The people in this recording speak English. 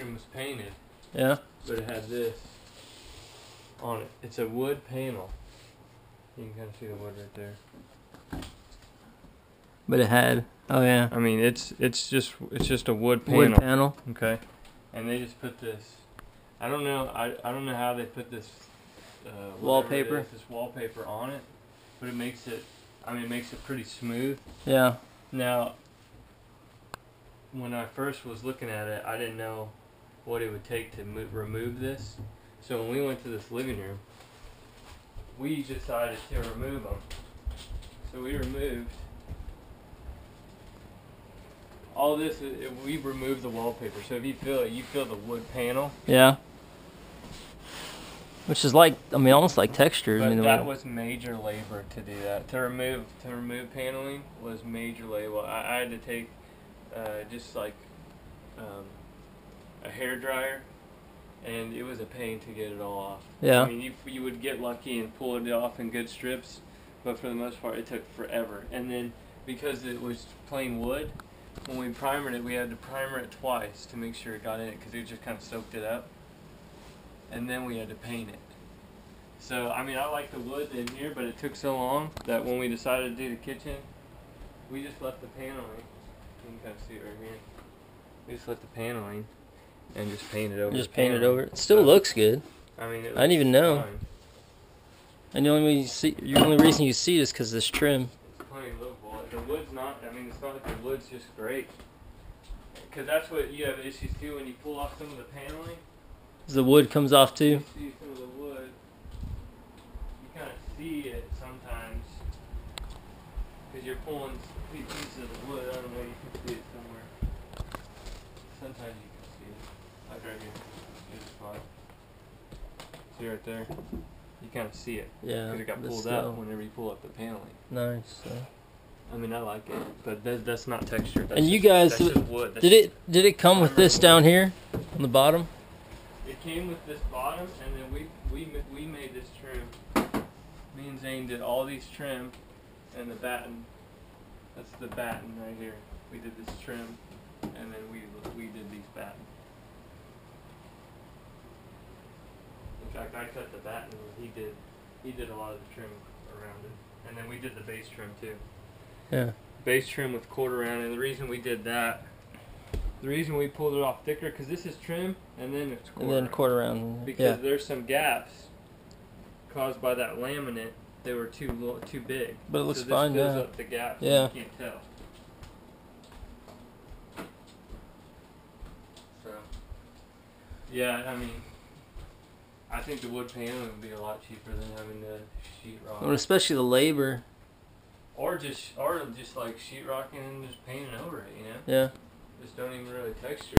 room was painted, Yeah. but it had this on it. It's a wood panel. You can kind of see the wood right there. But it had. Oh yeah. I mean, it's it's just it's just a wood panel. Wood panel. Okay, and they just put this. I don't know. I, I don't know how they put this uh, Wallpaper? is, This wallpaper on it, but it makes it. I mean, it makes it pretty smooth. Yeah. Now, when I first was looking at it, I didn't know what it would take to mo- remove this. So when we went to this living room, we decided to remove them. So we removed all this. Is, we removed the wallpaper. So if you feel it, you feel the wood panel. Yeah. Which is like, I mean, almost like texture. I But mean, that was major labor to do that. To remove to remove paneling was major labor. I, I had to take uh, just like um, a hair dryer, and it was a pain to get it all off. Yeah. I mean, you you would get lucky and pull it off in good strips, but for the most part, it took forever. And then because it was plain wood, when we primered it, we had to primer it twice to make sure it got in it because it just kind of soaked it up. And then we had to paint it. So I mean, I like the wood in here, but it took so long that when we decided to do the kitchen, we just left the paneling. You can kind of see it right here. We just left the paneling and just paint it over. just paint it over. It still So, looks good. I mean, it I didn't even know. fine. And the only way you see, the only reason you see it is because this trim. It's plenty livable. The wood's not. I mean, it's not like the wood's just great. Because that's what you have issues too when you pull off some of the paneling. The wood comes off You too. see some of the wood. You kind of see it sometimes. Because you're pulling pieces of the wood. I don't know. You can see it somewhere. Sometimes you can see it. Like right here. Here's a spot. See right there. You kind of see it. Yeah. Because it got pulled out whenever you pull up the paneling. Nice. I mean, I like it, but that, that's not texture. That's And you just- guys- wood. That's Did it? Did it come with this down here on the bottom? It came with this bottom, and then we we we made this trim. Me and Zane did all these trim, and the batten. That's the batten right here. We did this trim, and then we we did these batten. In fact, I cut the bat, and He did he did a lot of the trim around it, and then we did the base trim too. Yeah. base trim with quarter round, and the reason we did that, the reason we pulled it off thicker, because this is trim and then it's quarter. And then round. quarter round. Because Yeah. there's some gaps caused by that laminate. They were too lo- too big. But it looks so this fine fills now. up the gaps. Yeah. You can't tell. So. Yeah, I mean, think the wood paneling would be a lot cheaper than having the sheetrock. And especially the labor. Or just, or just like sheetrocking and just painting over it, you know? Yeah. Just don't even really texture.